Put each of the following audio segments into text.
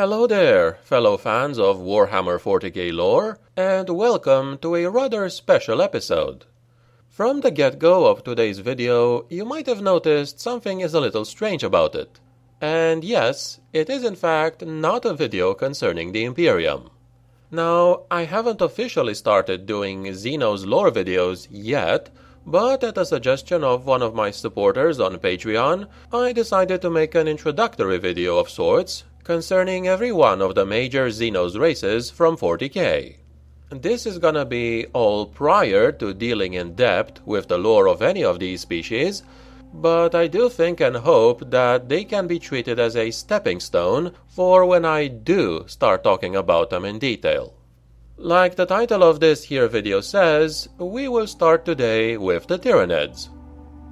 Hello there, fellow fans of Warhammer 40k lore, and welcome to a rather special episode. From the get go of today's video, you might have noticed something is a little strange about it. And yes, it is in fact not a video concerning the Imperium. Now, I haven't officially started doing Xenos lore videos yet, but at the suggestion of one of my supporters on Patreon, I decided to make an introductory video of sorts concerning every one of the major Xenos races from 40k. This is gonna be all prior to dealing in depth with the lore of any of these species, but I do think and hope that they can be treated as a stepping stone for when I do start talking about them in detail. Like the title of this here video says, we will start today with the Tyranids.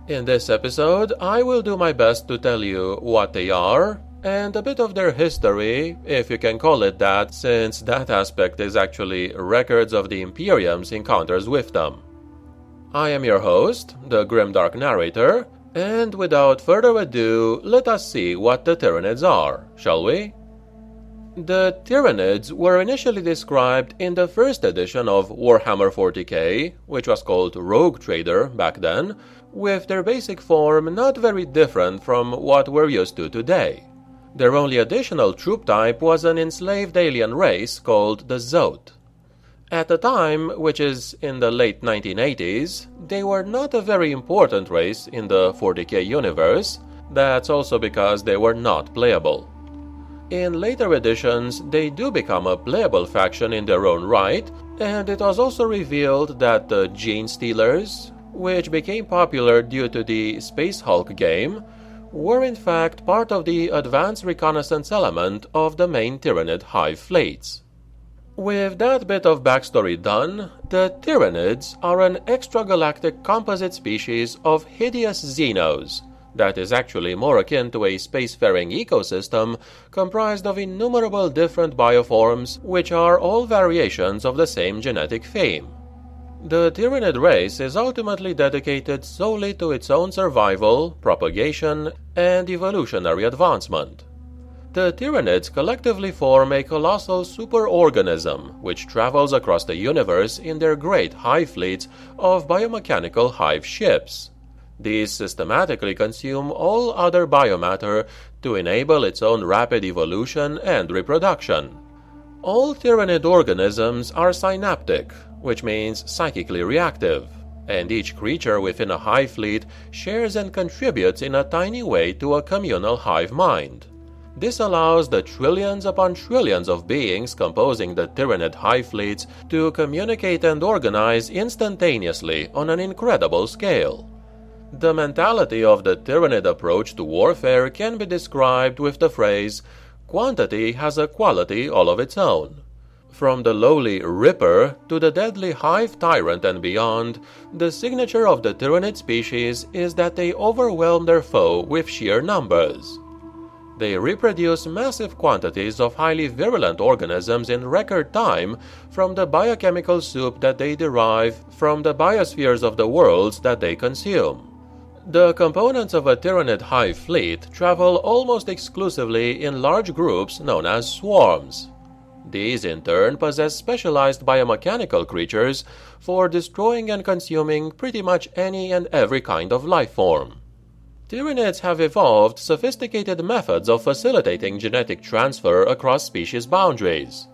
In this episode, I will do my best to tell you what they are, and a bit of their history, if you can call it that, since that aspect is actually records of the Imperium's encounters with them. I am your host, the Grimdark Narrator, and without further ado, let us see what the Tyranids are, shall we? The Tyranids were initially described in the first edition of Warhammer 40k, which was called Rogue Trader back then, with their basic form not very different from what we're used to today. Their only additional troop type was an enslaved alien race called the Zoat. At the time, which is in the late 1980s, they were not a very important race in the 40k universe. That's also because they were not playable. In later editions, they do become a playable faction in their own right, and it was also revealed that the Genestealers, which became popular due to the Space Hulk game, were in fact part of the advanced reconnaissance element of the main Tyranid hive fleets. With that bit of backstory done, the Tyranids are an extragalactic composite species of hideous Xenos that is actually more akin to a spacefaring ecosystem comprised of innumerable different bioforms which are all variations of the same genetic theme. The Tyranid race is ultimately dedicated solely to its own survival, propagation, and evolutionary advancement. The Tyranids collectively form a colossal superorganism which travels across the universe in their great hive fleets of biomechanical hive ships. These systematically consume all other biomatter to enable its own rapid evolution and reproduction. All Tyranid organisms are synaptic, which means psychically reactive, and each creature within a hive fleet shares and contributes in a tiny way to a communal hive mind. This allows the trillions upon trillions of beings composing the Tyranid hive fleets to communicate and organize instantaneously on an incredible scale. The mentality of the Tyranid approach to warfare can be described with the phrase, quantity has a quality all of its own. From the lowly Ripper to the deadly Hive Tyrant and beyond, the signature of the Tyranid species is that they overwhelm their foe with sheer numbers. They reproduce massive quantities of highly virulent organisms in record time from the biochemical soup that they derive from the biospheres of the worlds that they consume. The components of a Tyranid hive fleet travel almost exclusively in large groups known as swarms. These, in turn, possess specialized biomechanical creatures for destroying and consuming pretty much any and every kind of life form. Tyranids have evolved sophisticated methods of facilitating genetic transfer across species boundaries.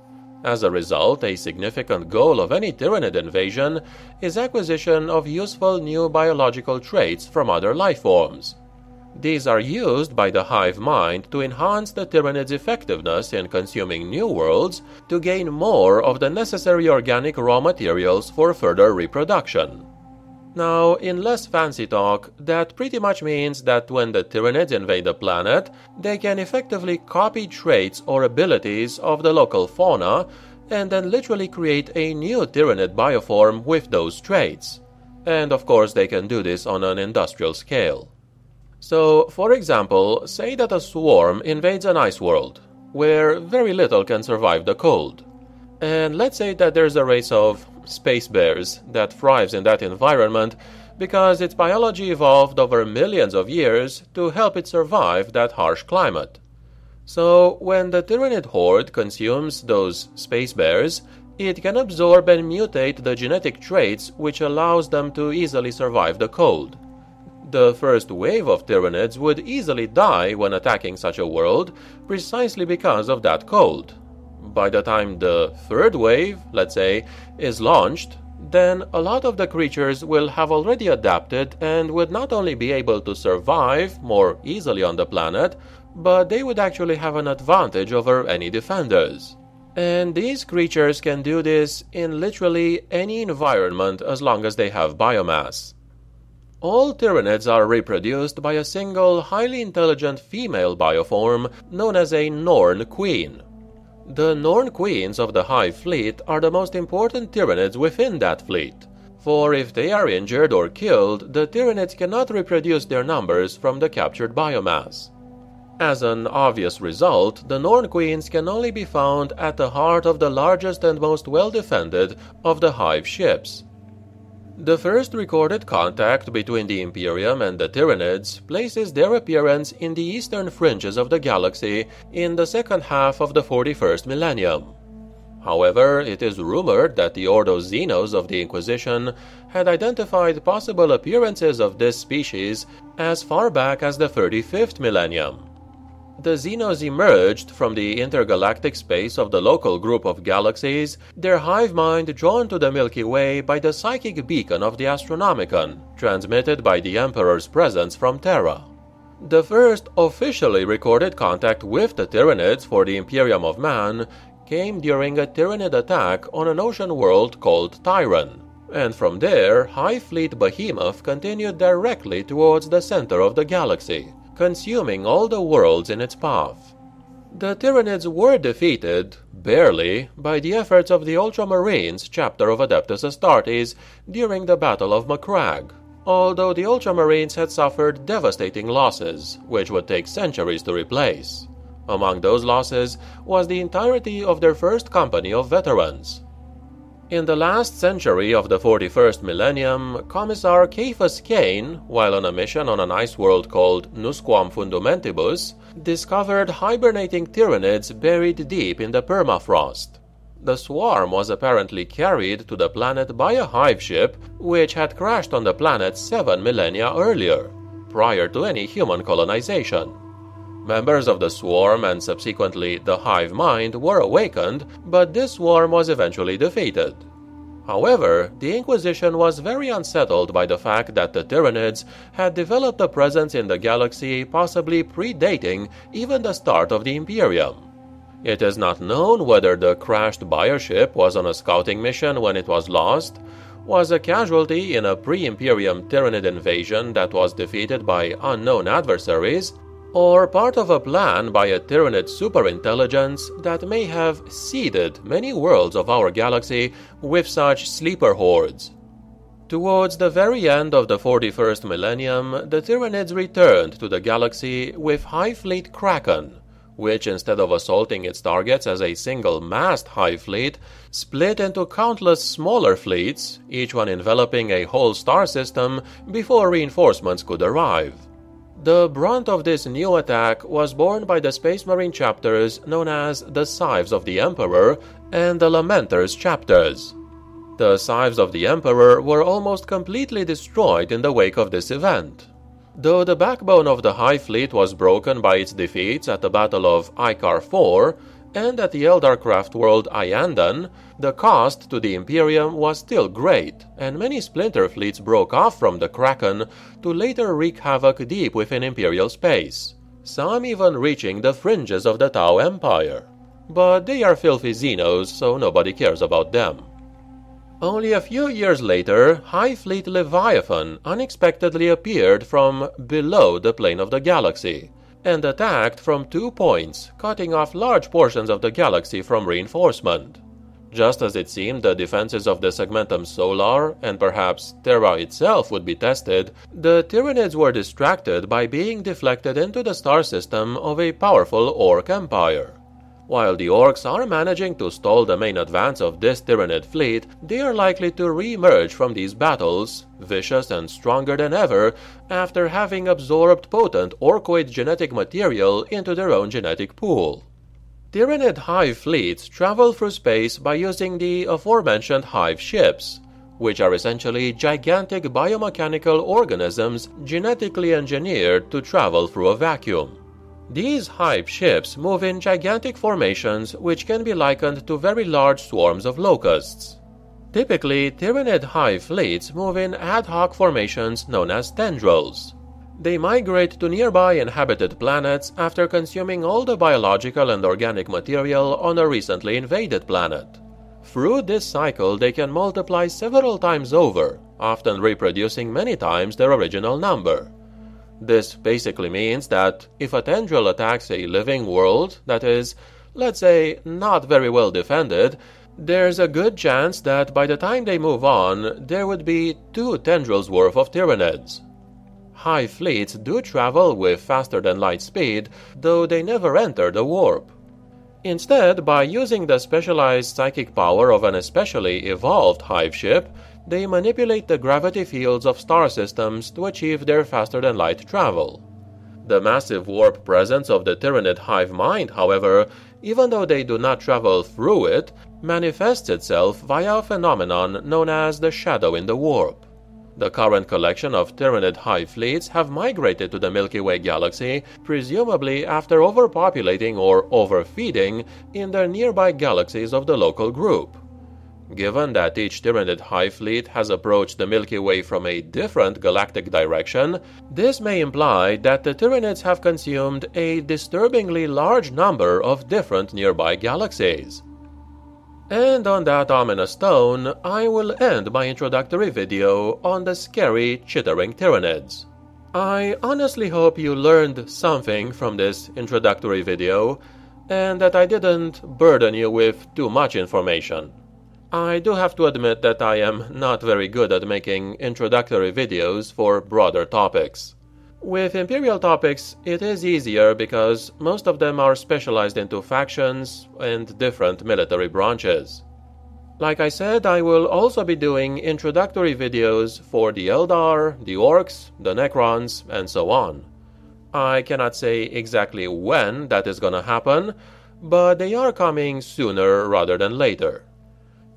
As a result, a significant goal of any Tyranid invasion is acquisition of useful new biological traits from other life forms. These are used by the hive mind to enhance the Tyranid's effectiveness in consuming new worlds to gain more of the necessary organic raw materials for further reproduction. Now, in less fancy talk, that pretty much means that when the Tyranids invade a planet, they can effectively copy traits or abilities of the local fauna and then literally create a new Tyranid bioform with those traits. And of course, they can do this on an industrial scale. So, for example, say that a swarm invades an ice world, where very little can survive the cold. And let's say that there's a race of space bears that thrives in that environment because its biology evolved over millions of years to help it survive that harsh climate. So, when the Tyranid horde consumes those space bears, it can absorb and mutate the genetic traits which allows them to easily survive the cold. The first wave of Tyranids would easily die when attacking such a world, precisely because of that cold. By the time the third wave, let's say, is launched, then a lot of the creatures will have already adapted and would not only be able to survive more easily on the planet, but they would actually have an advantage over any defenders. And these creatures can do this in literally any environment as long as they have biomass. All Tyranids are reproduced by a single highly intelligent female bioform known as a Norn queen. The Norn queens of the Hive fleet are the most important Tyranids within that fleet, for if they are injured or killed, the Tyranids cannot reproduce their numbers from the captured biomass. As an obvious result, the Norn Queens can only be found at the heart of the largest and most well defended of the Hive ships. The first recorded contact between the Imperium and the Tyranids places their appearance in the eastern fringes of the galaxy in the second half of the 41st millennium. However, it is rumored that the Ordo Xenos of the Inquisition had identified possible appearances of this species as far back as the 35th millennium the Xenos emerged from the intergalactic space of the local group of galaxies, their hive mind drawn to the Milky Way by the psychic beacon of the Astronomicon, transmitted by the Emperor's presence from Terra. The first officially recorded contact with the Tyranids for the Imperium of Man came during a Tyranid attack on an ocean world called Tyran, and from there, Hive Fleet Behemoth continued directly towards the center of the galaxy consuming all the worlds in its path. The Tyranids were defeated, barely, by the efforts of the Ultramarines chapter of Adeptus Astartes during the Battle of Macragge, although the Ultramarines had suffered devastating losses, which would take centuries to replace. Among those losses was the entirety of their first company of veterans, in the last century of the 41st millennium, Commissar Cephas Kane, while on a mission on an ice world called Nusquam Fundamentibus, discovered hibernating Tyranids buried deep in the permafrost. The swarm was apparently carried to the planet by a hive ship which had crashed on the planet seven millennia earlier, prior to any human colonization. Members of the swarm and subsequently the hive mind were awakened, but this swarm was eventually defeated. However, the Inquisition was very unsettled by the fact that the Tyranids had developed a presence in the galaxy possibly predating even the start of the Imperium. It is not known whether the crashed bioship was on a scouting mission when it was lost, was a casualty in a pre Imperium Tyranid invasion that was defeated by unknown adversaries, or part of a plan by a Tyranid superintelligence that may have seeded many worlds of our galaxy with such sleeper hordes. Towards the very end of the 41st millennium, the Tyranids returned to the galaxy with Hive Fleet Kraken, which instead of assaulting its targets as a single massed Hive Fleet, split into countless smaller fleets, each one enveloping a whole star system before reinforcements could arrive. The brunt of this new attack was borne by the Space Marine chapters known as the Scythes of the Emperor and the Lamenters chapters. The Scythes of the Emperor were almost completely destroyed in the wake of this event. Though the backbone of the Hive Fleet was broken by its defeats at the Battle of Icar IV, and at the Eldar craftworld Iyanden, the cost to the Imperium was still great, and many splinter fleets broke off from the Kraken to later wreak havoc deep within Imperial space, some even reaching the fringes of the Tau Empire. But they are filthy Xenos, so nobody cares about them. Only a few years later, Hive Fleet Leviathan unexpectedly appeared from below the plane of the galaxy and attacked from two points, cutting off large portions of the galaxy from reinforcement. Just as it seemed the defenses of the Segmentum Solar and perhaps Terra itself would be tested, the Tyranids were distracted by being deflected into the star system of a powerful Ork empire. While the orks are managing to stall the main advance of this Tyranid fleet, they are likely to re-emerge from these battles, vicious and stronger than ever, after having absorbed potent orkoid genetic material into their own genetic pool. Tyranid hive fleets travel through space by using the aforementioned hive ships, which are essentially gigantic biomechanical organisms genetically engineered to travel through a vacuum. These hive ships move in gigantic formations which can be likened to very large swarms of locusts. Typically, Tyranid hive fleets move in ad hoc formations known as tendrils. They migrate to nearby inhabited planets after consuming all the biological and organic material on a recently invaded planet. Through this cycle, they can multiply several times over, often reproducing many times their original number. This basically means that if a tendril attacks a living world that is, let's say, not very well defended, there's a good chance that by the time they move on, there would be two tendrils worth of Tyranids. Hive fleets do travel with faster than light speed, though they never enter the warp. Instead, by using the specialized psychic power of an especially evolved hive ship, they manipulate the gravity fields of star systems to achieve their faster than light travel. The massive warp presence of the Tyranid hive mind, however, even though they do not travel through it, manifests itself via a phenomenon known as the shadow in the warp. The current collection of Tyranid hive fleets have migrated to the Milky Way galaxy, presumably after overpopulating or overfeeding in the nearby galaxies of the local group. Given that each Tyranid hive fleet has approached the Milky Way from a different galactic direction, this may imply that the Tyranids have consumed a disturbingly large number of different nearby galaxies. And on that ominous tone, I will end my introductory video on the scary, chittering Tyranids. I honestly hope you learned something from this introductory video, and that I didn't burden you with too much information. I do have to admit that I am not very good at making introductory videos for broader topics. With Imperial topics, it is easier because most of them are specialized into factions and different military branches. Like I said, I will also be doing introductory videos for the Eldar, the Orks, the Necrons, and so on. I cannot say exactly when that is gonna happen, but they are coming sooner rather than later.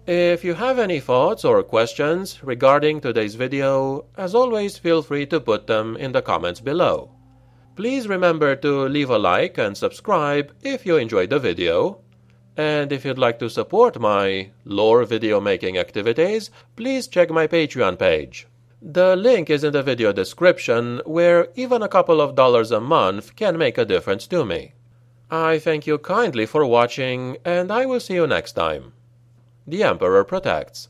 If you have any thoughts or questions regarding today's video, as always feel free to put them in the comments below. Please remember to leave a like and subscribe if you enjoyed the video. And if you'd like to support my lore video making activities, please check my Patreon page. The link is in the video description, where even a couple of dollars a month can make a difference to me. I thank you kindly for watching, and I will see you next time. The Emperor protects.